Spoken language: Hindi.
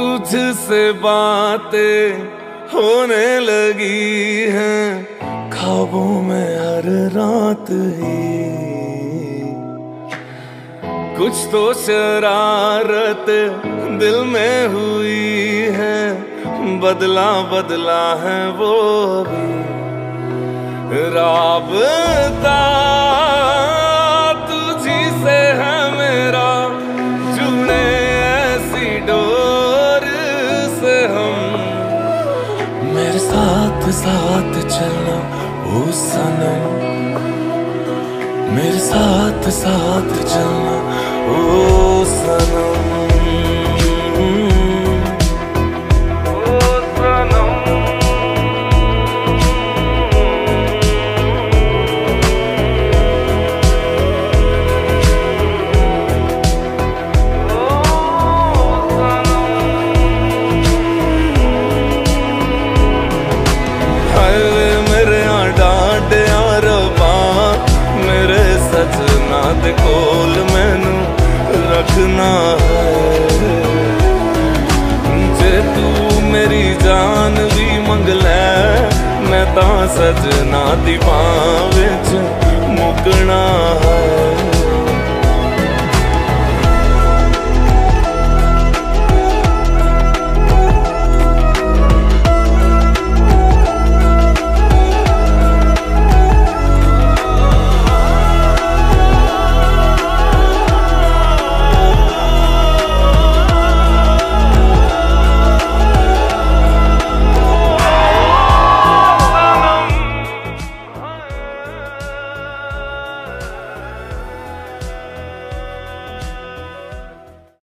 तुझसे बातें होने लगी हैं। खाबों में हर रात ही। कुछ तो शरारत दिल में हुई है। बदला बदला है वो भी राबता साथ साथ चलना ओ सनम। मेरे साथ साथ चलना ओ ਦੇ ਕੋਲ ਮੈਨੂੰ ਰੱਖਣਾ ਜੇ ਤੂੰ ਮੇਰੀ ਜਾਨ ਵੀ ਮੰਗ ਲੈ, ਮੈਂ ਤਾਂ ਸਜਣਾ ਦੀ ਬਾਹ ਵਿੱਚ।